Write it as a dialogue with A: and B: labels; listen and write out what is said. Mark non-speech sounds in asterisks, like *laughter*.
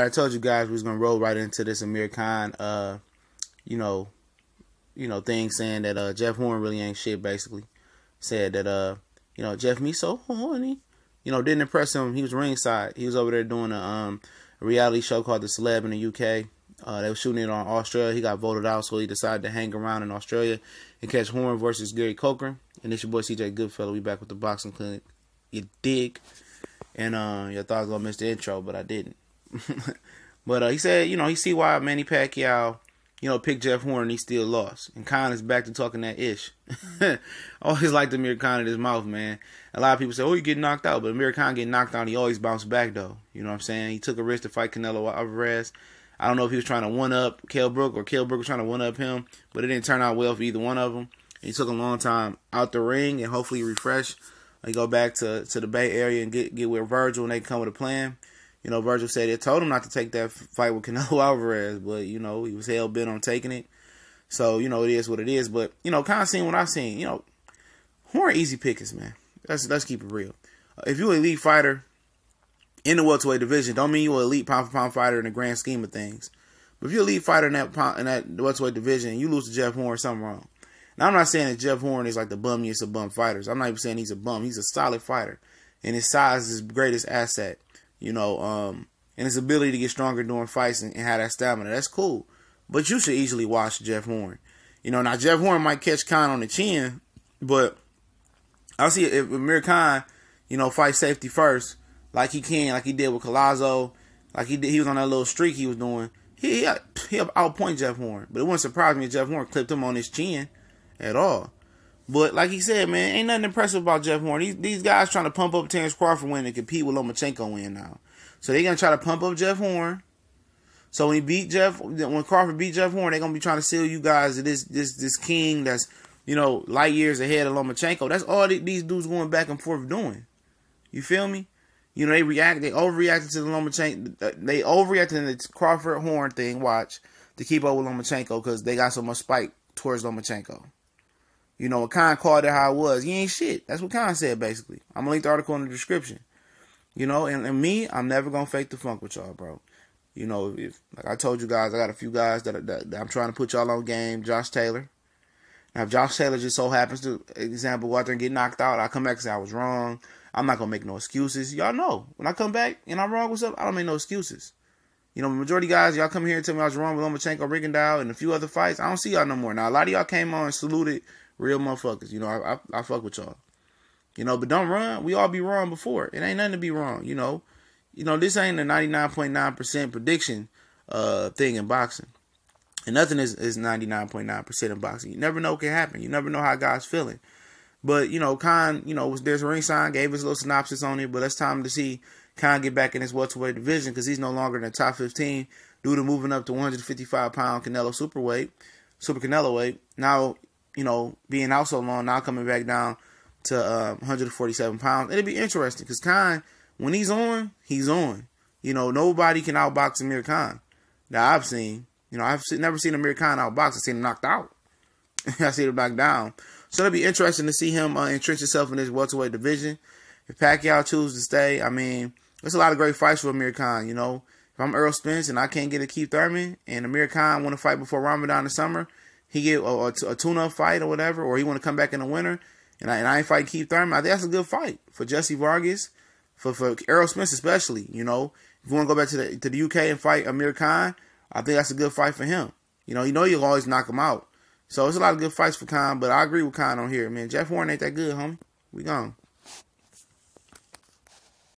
A: right, I told you guys we was gonna roll right into this Amir Khan, uh, you know, you know, thing saying that uh, Jeff Horn really ain't shit. Basically, said that uh, you know, Jeff me so horny. You know, didn't impress him. He was ringside. He was over there doing a um a reality show called The Celeb in the UK. Uh, they were shooting it on Australia. He got voted out, so he decided to hang around in Australia and catch Horn versus Gary Corcoran. And it's your boy CJ Goodfellow. We back with the boxing clinic. You dig? And uh, you thought I was gonna miss the intro, but I didn't. *laughs* but uh, he said, you know, he see why Manny Pacquiao, you know, picked Jeff Horn and he still lost. And Khan is back to talking that ish. *laughs* always liked Amir Khan in his mouth, man. A lot of people say, oh, you get knocked out, but Amir Khan get knocked out, he always bounced back though. You know what I'm saying? He took a risk to fight Canelo Alvarez. I don't know if he was trying to one up Kell Brook or Kell Brook was trying to one up him, but it didn't turn out well for either one of them. He took a long time out the ring and hopefully refresh. He go back to, to the Bay Area and get get with Virgil and they come with a plan. You know, Virgil said it told him not to take that fight with Canelo *laughs* Alvarez, but you know he was hell bent on taking it. So you know it is what it is. But you know, kind of seeing what I've seen. You know, Horn easy pickers, man. Let's let's keep it real. Uh, if you're an elite fighter in the welterweight division, don't mean you're an elite pound for pound fighter in the grand scheme of things. But if you're a elite fighter in that in that welterweight division, and you lose to Jeff Horn, something wrong. Now I'm not saying that Jeff Horn is like the bummiest of bum fighters. I'm not even saying he's a bum. He's a solid fighter, and his size is his greatest asset you know, um, and his ability to get stronger during fights and, and have that stamina. That's cool. But you should easily watch Jeff Horn. You know, now Jeff Horn might catch Khan on the chin, but I'll see if Amir Khan, you know, fight safety first, like he can, like he did with Collazo, like he did, he was on that little streak he was doing. He he he'll outpoint Jeff Horn, but it wouldn't surprise me if Jeff Horn clipped him on his chin at all. But like he said, man, ain't nothing impressive about Jeff Horn. These these guys trying to pump up Terence Crawford win and compete with Lomachenko win now. So they're gonna try to pump up Jeff Horn. So when he beat Jeff, when Crawford beat Jeff Horn, they're gonna be trying to seal you guys this this this king that's you know light years ahead of Lomachenko. That's all these dudes going back and forth doing. You feel me? You know they react, they overreacted to the Lomachenko. They overreacted to the Crawford Horn thing. Watch to keep up with Lomachenko because they got so much spike towards Lomachenko. You know, Khan called it how it was. He ain't shit. That's what Khan said, basically. I'm gonna link the article in the description. You know, and, and me, I'm never gonna fake the funk with y'all, bro. You know, if like I told you guys, I got a few guys that, that, that I'm trying to put y'all on game. Josh Taylor. Now, if Josh Taylor just so happens to, example, go out there and get knocked out, I come back and say I was wrong. I'm not gonna make no excuses. Y'all know when I come back and I'm wrong with stuff, I don't make no excuses. You know, majority guys, y'all come here and tell me I was wrong with Lomachenko, Rigondeaux, and a few other fights. I don't see y'all no more. Now, a lot of y'all came on and saluted Real motherfuckers. You know, I, I, I fuck with y'all. You know, but don't run. We all be wrong before. It ain't nothing to be wrong. You know, you know this ain't a ninety nine point nine percent prediction uh thing in boxing. And nothing is is ninety nine point nine percent in boxing. You never know what can happen. You never know how guys feeling. But you know, Khan, you know, was there's a ring sign, gave us a little synopsis on it, but it's time to see Khan get back in his welterweight division because he's no longer in the top fifteen due to moving up to 155 pound Canelo superweight, super Canelo weight. Now you know, being out so long, now coming back down to uh, 147 pounds. It'll be interesting because Khan, when he's on, he's on. You know, nobody can outbox Amir Khan that I've seen. You know, I've never seen Amir Khan outbox. I've seen him knocked out. *laughs* I see him knocked down. So it'll be interesting to see him uh, entrench himself in this welterweight division. If Pacquiao chooses to stay, I mean, there's a lot of great fights for Amir Khan. You know, if I'm Errol Spence and I can't get a Keith Thurman and Amir Khan want to fight before Ramadan in the summer, he get a, a tune-up fight or whatever, or he want to come back in the winter, and I, and I fight Keith Thurman, I think that's a good fight for Jesse Vargas, for for Errol Spence especially. You know, if you want to go back to the to the UK and fight Amir Khan, I think that's a good fight for him. You know, you know you'll always knock him out. So it's a lot of good fights for Khan, but I agree with Khan on here, man. Jeff Horn ain't that good, homie. We gone.